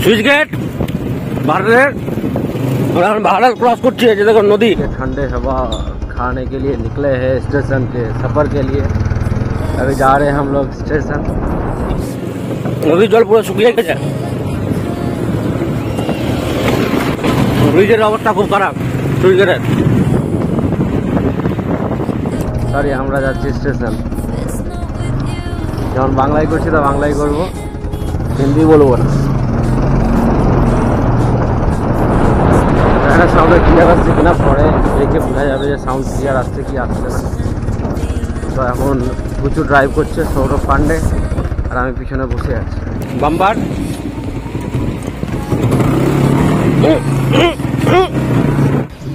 switch gate Bharat Bharat cross করছি এই যে দেখো নদী ठंडे हवा खाने के लिए निकले हैं स्टेशन के सफर के लिए अभी जा रहे हैं हम लोग स्टेशन নদীর জল পুরো শুকিয়ে গেছে ব্রিজের অবস্থা খুব খারাপ সুইচ গেটের সরি আমরা যাচ্ছি স্টেশন যখন বাংলায় করছি তো বাংলায় করবো হিন্দি বলবো না একটা সাউন্ড ক্লিয়ার আসছে কিনা পরে দেখে বোঝা যাবে যে সাউন্ড ক্লিয়ার আসছে কি আসছে না তো এখন প্রচুর ড্রাইভ করছে সৌরভ পান্ডে আর আমি পিছনে বসে আছি বাম্বার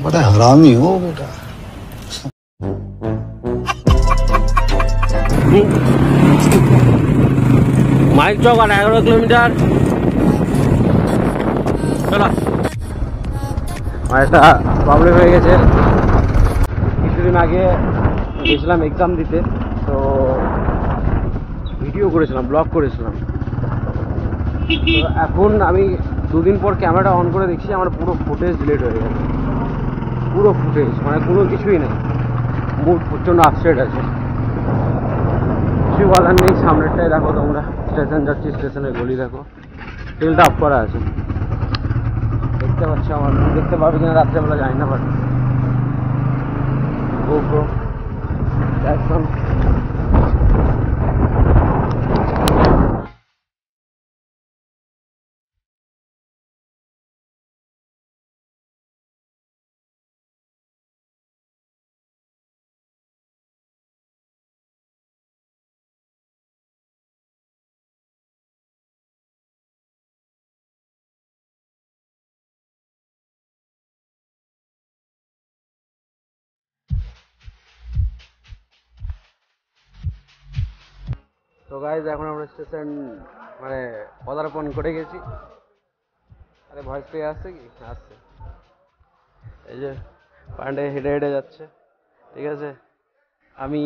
बड़ा हरामी हो बेटा মাইক চক আর এগারো কিলোমিটার। চলো। একটা প্রবলেম হয়ে গেছে। কিছুদিন আগে গেছিলাম এক্সাম দিতে, তো ভিডিও করেছিলাম ব্লগ করেছিলাম। এখন আমি দুদিন পর ক্যামেরাটা অন করে দেখছি, আমার পুরো ফুটেজ ডিলিট হয়ে গেছে। পুরো ফুটেজ মানে কোনো কিছুই নেই। মুড প্রচণ্ড আপসেট আছে। কিছু বলার নেই সামনেরটাই দেখো তোমরা। স্টেশন যাচ্ছি স্টেশনের গলি দেখো। তেলটা আপ করা আছে। দেখতে পাচ্ছি আমার দেখতে পাবে কিনা, রাত্রেবেলা যায় না পারি তো গাইজ এখন আমরা স্টেশন মানে পদার্পণ করে গেছি। আরে ভয়েস পেয়ে আসছে কি? আসছে। এই যে পান্ডে হেঁটে হেঁটে যাচ্ছে। ঠিক আছে? আমি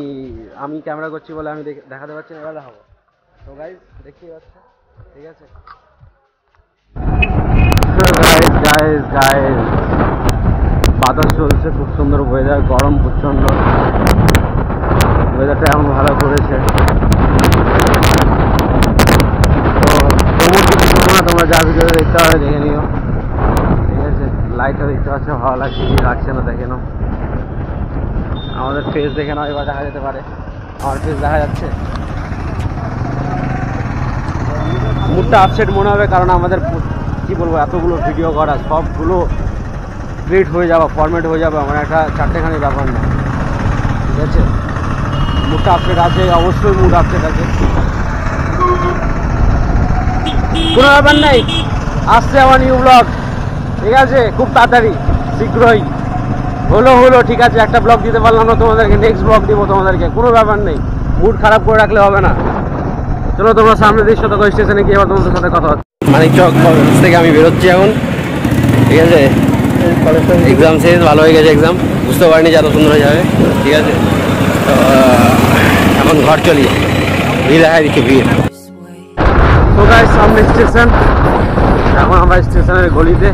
আমি ক্যামেরা করছি বলে আমি দেখ- দেখাতে পারছি না, এবার দেখাবো। তো গাইজ দেখতেই পাচ্ছ? ঠিক আছে? বাতাস চলছে, খুব সুন্দর ওয়েদার গরম প্রচণ্ড। ওয়েদারটা এমন ভালো করেছে তো প্রমোট কিছু করব না ভিডিও দেখতে হবে, দেখে নিও। ঠিক আছে লাইটটা দেখতে পাচ্ছ, ভালো লাগছে, কি লাগছে না দেখে নাও। আমাদের ফেস দেখে নাও, এবার দেখা যেতে পারে। আমার ফেস দেখা যাচ্ছে। মুডটা আপসেট মনে হবে, কারণ আমাদের কি বলব, এতগুলো ভিডিও করা, সবগুলো ক্রিয়েট হয়ে যাওয়া ফরম্যাট হয়ে যাবে আমার একটা চারটেখানি ব্যাপার না। ঠিক আছে? মুডটা আপসেট আছে, অবশ্যই মুড আপসেট আছে। কোনো ব্যাপার নাই। আসছে আমার নিউ ব্লগ ঠিক আছে? খুব তাড়াতাড়ি শীঘ্রই। হলো হলো ঠিক আছে? একটা ব্লগ দিতে পারলাম না তোমাদেরকে নেক্সট ব্লগ দিব তোমাদেরকে। কোনো ব্যাপার নেই। মুড খারাপ করে রাখলে হবে না। চলো তোমরা সামনে দিক শতক স্টেশনে গিয়ে আবার তোমাদের সাথে কথা হচ্ছে। মানিক চক থেকে আমি বেরোচ্ছি এখন। ঠিক আছে? এক্সাম শেষ ভালো হয়ে গেছে এক্সাম বুঝতে পারিনি যে এত সুন্দর হয়ে যাবে। ঠিক আছে? তো এখন ঘর চলি। ভিড় দেখা দিচ্ছে ভিড়। তো গাইস সামনে স্টেশন এখন আমরা স্টেশনের গলিতে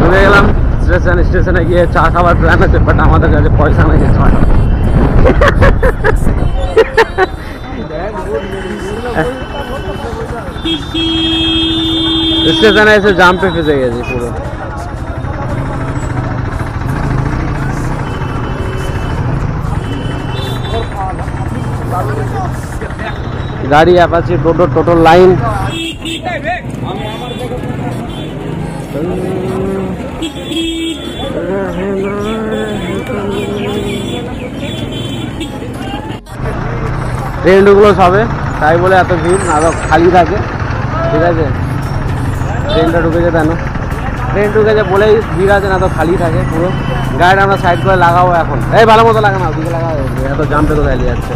চলে গেলাম। স্টেশন, স্টেশনে গিয়ে চা খাবার প্ল্যান আছে বাট আমাদের কাছে পয়সা নেই চা স্টেশনে এসে জাম্পে ফেসে গেছি পুরো। গাড়ি অ্যাপাচি টোটো টোটো লাইন ট্রেনগুলো সবে, তাই বলে এত ভিড়, না খালি থাকে, ঠিক আছে? ট্রেনটা ঢুকেছে কেন? ট্রেন ঢুকেছে বলেই ভিড় আছে, না তো খালি থাকে পুরো। গাড়িটা আমরা সাইড করে লাগাবো এখন। এই ভালো মতো লাগানো, ওদিকে লাগাবো এত জাম্পে তো দাঁড়িয়ে যাচ্ছে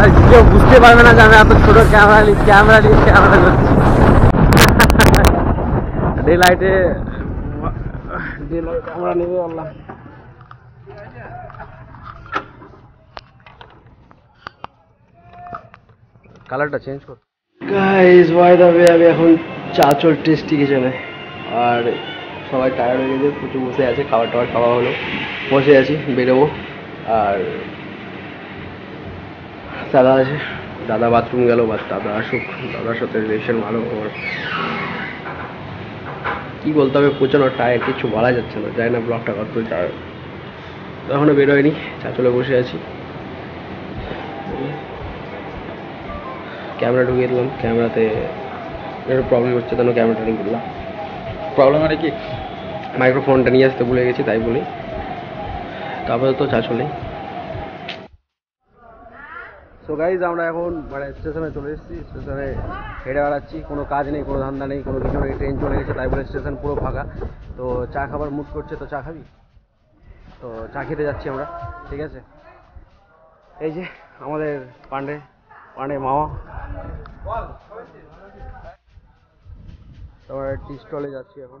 আর কেউ বুঝতে পারবে না যে আমি এত ছোট ক্যামেরা নিয়ে ক্যামেরা নিয়ে ক্যামেরা করছি। ডে লাইটে ডে লাইটে আমরা নেমে বললাম কালারটা চেঞ্জ কর। গাইস বাই দ্য ওয়ে আমি এখন চাচল টেস্টি কিচেনে আর সবাই টায়ার্ড হয়ে গেছে প্রচুর বসে আছে খাবার টাবার খাওয়া হলো। বসে আছি বেরোবো। আর দাদা আছে। দাদা বাথরুম গেল বা দাদা আসুক। দাদার সাথে রিলেশন ভালো খবর কি বলতে হবে প্রচণ্ড টায়ার কিছু বলা যাচ্ছে না। যাই না ব্লগটা কত টায়ার এখনও বেরোয়নি চাচলে বসে আছি। ক্যামেরা ঢুকিয়ে দিলাম। ক্যামেরাতে একটু প্রবলেম হচ্ছে কেন ক্যামেরাটা নিয়ে দিলাম। প্রবলেম মানে কি? মাইক্রোফোনটা নিয়ে আসতে ভুলে গেছি তাই বলি। তারপরে তো চা চলে সো গাইজ আমরা এখন মানে স্টেশনে চলে এসেছি। স্টেশনে হেঁটে বেড়াচ্ছি। কোনো কাজ নেই, কোনো ধান্দা নেই, কোনো কিছু নেই। ট্রেন চলে গেছে, তাই বলে স্টেশন পুরো ফাঁকা। তো চা খাবার মুড করছে, তো চা খাবি? তো চা খেতে যাচ্ছি আমরা, ঠিক আছে? এই যে আমাদের পান্ডে পান্ডে মামা। তো আমরা টি স্টলে যাচ্ছি এখন।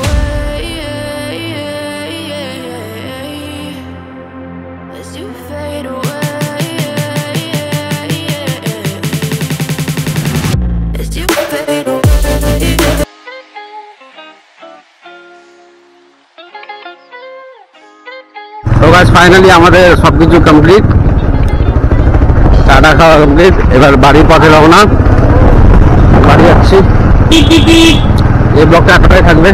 গাছ ফাইনালি আমাদের সব কিছু কমপ্লিট চাটা খাওয়া কমপ্লিট এবার বাড়ির পথে রওনা। বাড়ি যাচ্ছি। এই ব্লকটা একটাই থাকবে।